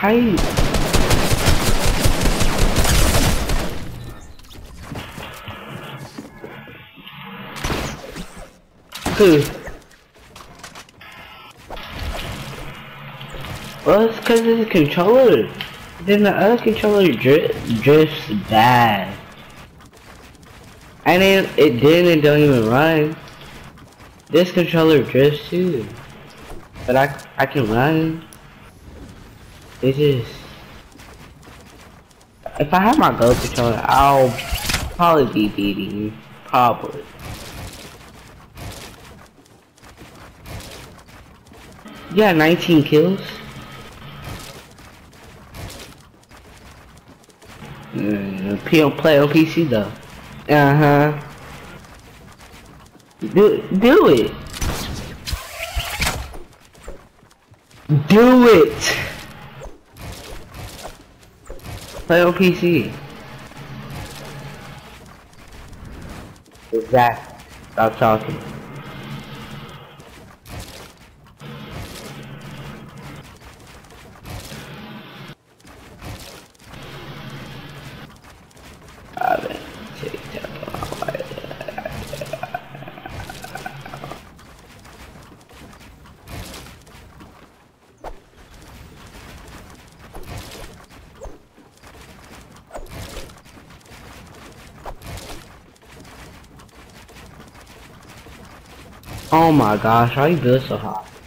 You? Who? Well, it's because of the controller. Then the other controller dri drifts bad. And it, it didn't don't even run. This controller drifts too. But I I can run. It just if I have my Go controller, I'll probably be beating you. Probably. Yeah, 19 kills. Mm, P play on PC though. Uh huh. Do do it. Do it. Play on PC. Exactly. Stop talking. Oh my gosh, why you build so hot?